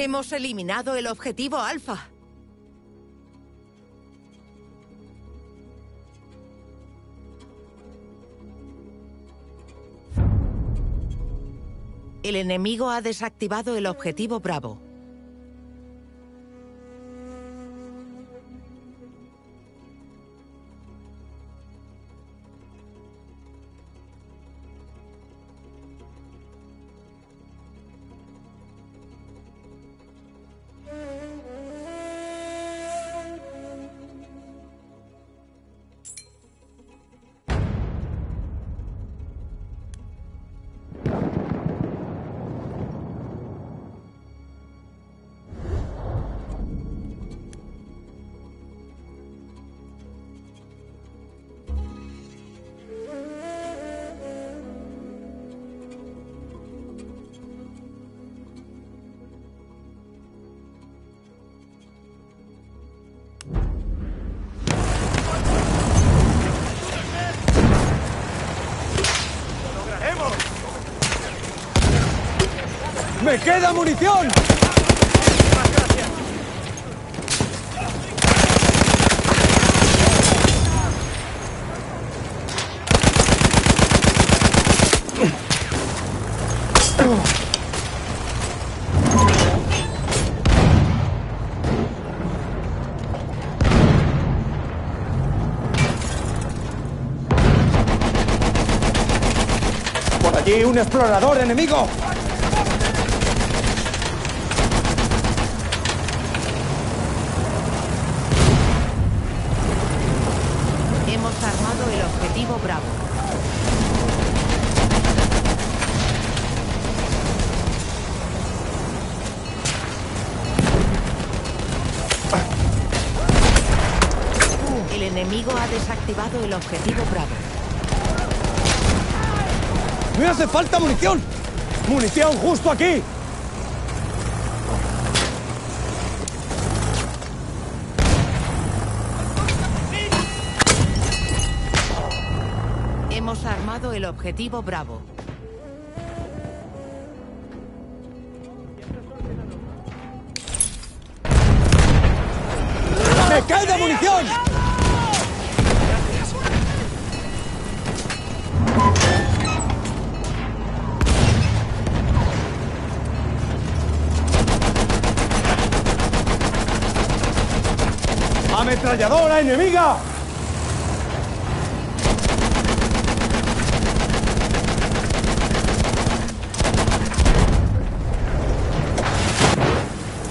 Hemos eliminado el objetivo alfa. El enemigo ha desactivado el objetivo Bravo. ¡Me queda munición! Por allí un explorador enemigo. Desactivado el objetivo Bravo. ¡Me hace falta munición! ¡Munición justo aquí! Hemos armado el objetivo Bravo. ¡Me queda munición! ¡Ametralladora enemiga!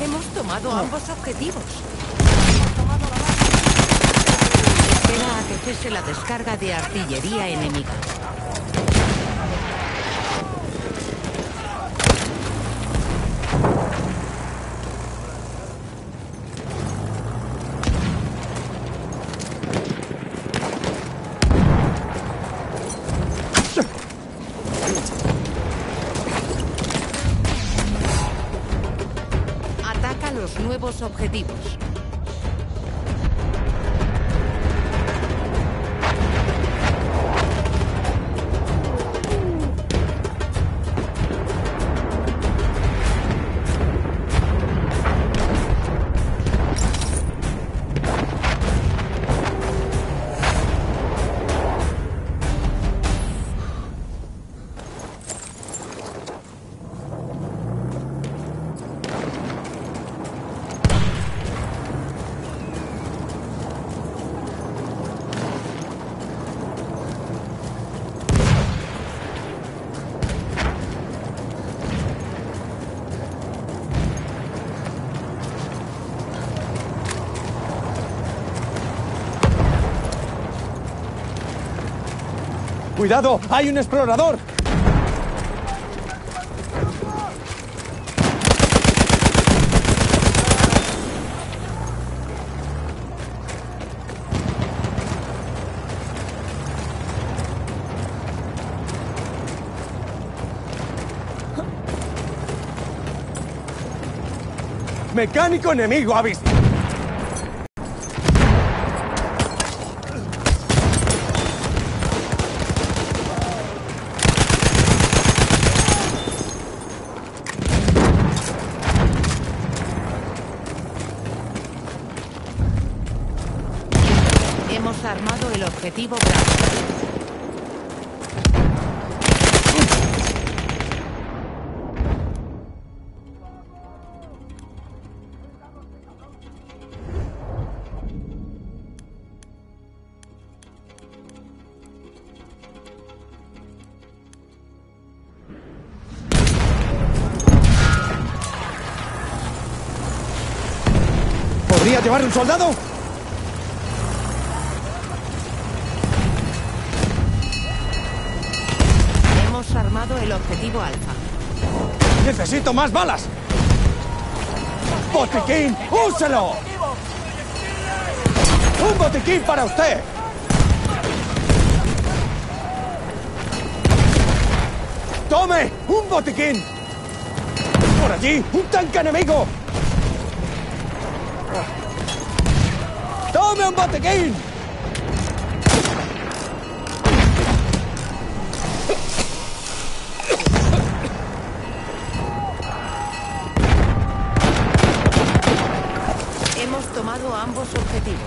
Hemos tomado ambos objetivos. Espera a que cese la descarga de artillería enemiga. Nuevos objetivos. ¡Cuidado! ¡Hay un explorador! ¡Mecánico enemigo ha llevar un soldado? Hemos armado el objetivo Alfa. ¡Necesito más balas! ¡Botiquín! ¡Úselo! ¡Un botiquín para usted! ¡Tome! ¡Un botiquín! ¡Por allí! ¡Un tanque enemigo! ¡Tome un botiquín! Hemos tomado ambos objetivos.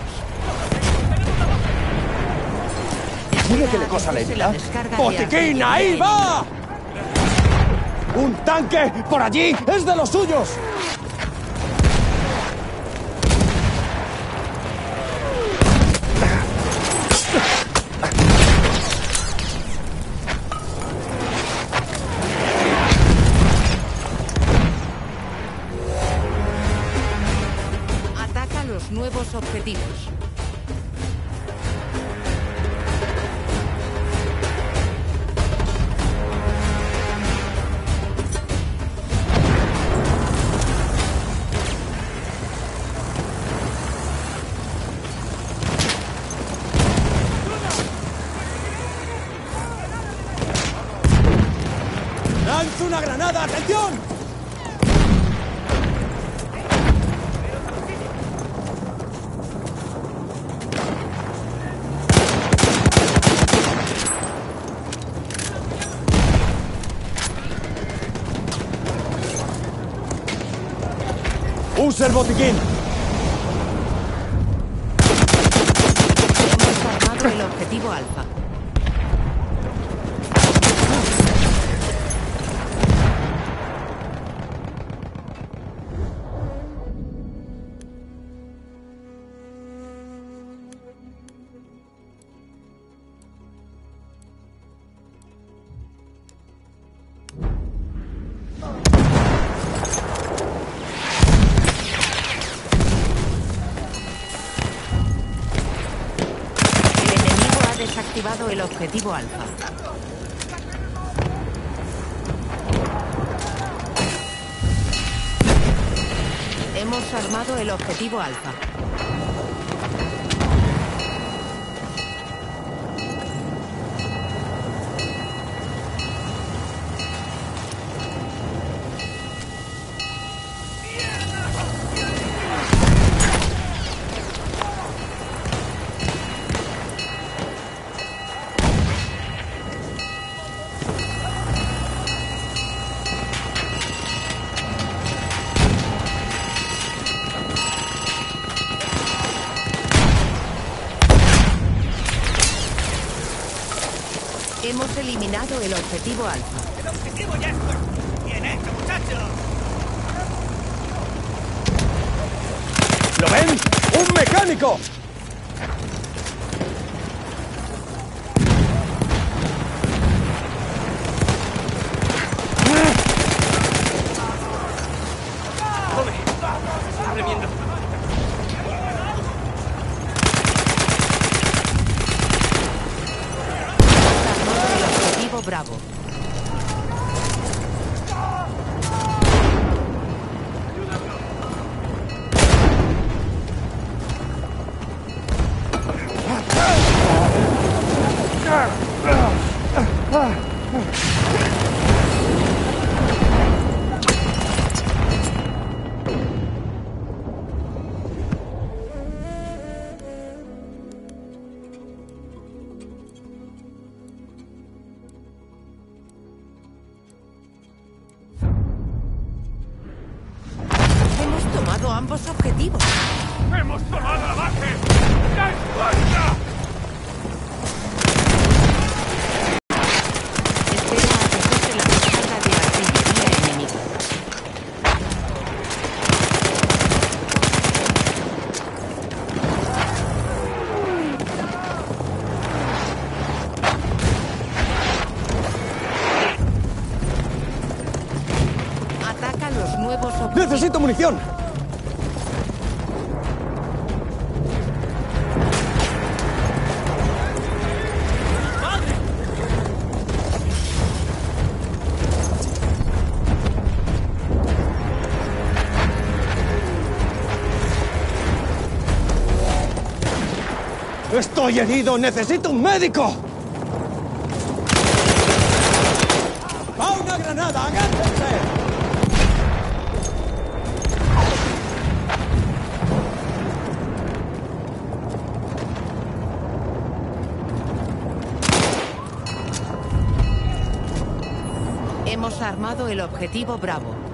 Espera que le a cosa la descarga de ¡Botiquín! ¡Ahí va! ¡Un tanque! ¡Por allí! ¡Es de los suyos! ¡Use el botiquín! Hemos el objetivo Alfa. Ha desactivado el objetivo Alfa. Hemos armado el objetivo Alfa. Hemos eliminado el objetivo Alfa. ¡El objetivo ya está! ¡Bien hecho, muchachos! ¿Lo ven? ¡Un mecánico! ambos objetivos. ¡Hemos tomado la base! ¡La escuadra! Espera a que cese la carga de artillería enemiga. Ataca los nuevos objetivos. ¡Necesito munición! ¡Estoy herido! ¡Necesito un médico! ¡Va una granada! ¡Agárrense! Hemos armado el objetivo Bravo.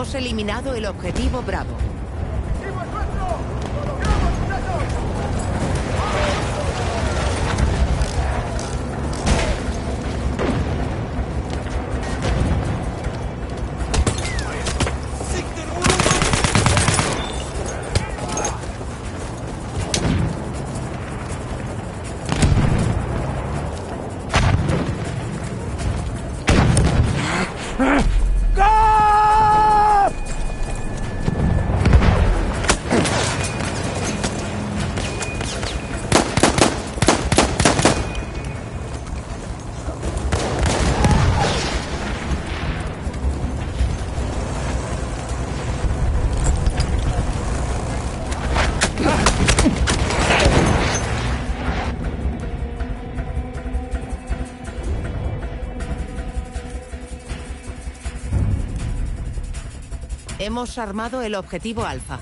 Hemos eliminado el objetivo Bravo. Hemos armado el objetivo Alfa.